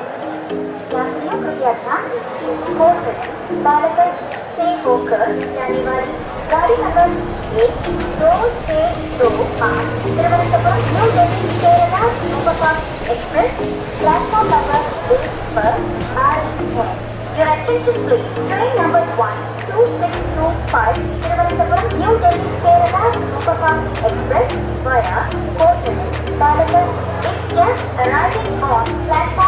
यात्रियों कृपया ध्यान दीजिए बालाघाट से होकर जाने वाली गाड़ी नंबर एक दो छः दो पाँच Thiruvananthapuram New Delhi Kerala superfast express platform number एक पर आ रही है Your attention, please. Train number one, two six two, five Tiruvananthapuram New Delhi Kerala Superfast Express via Kottayam, Palakkad is arriving on platform.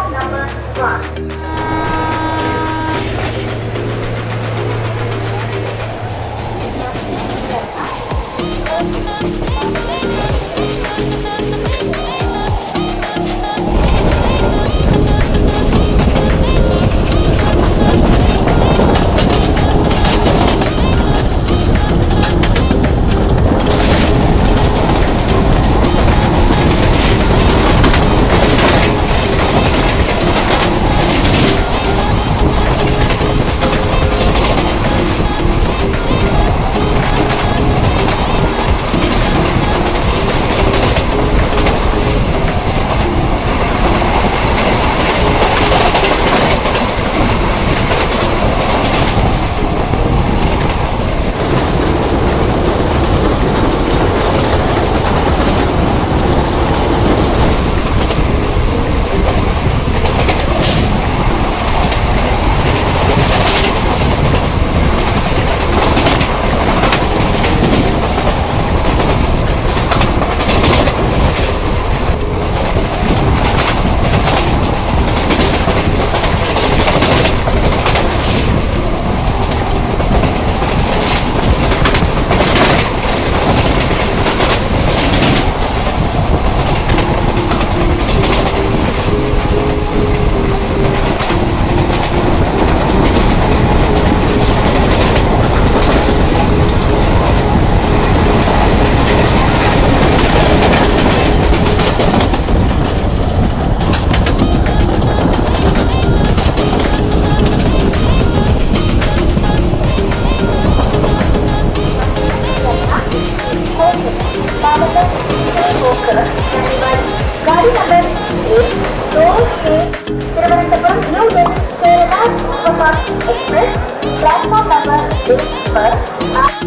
Express, platform number 8.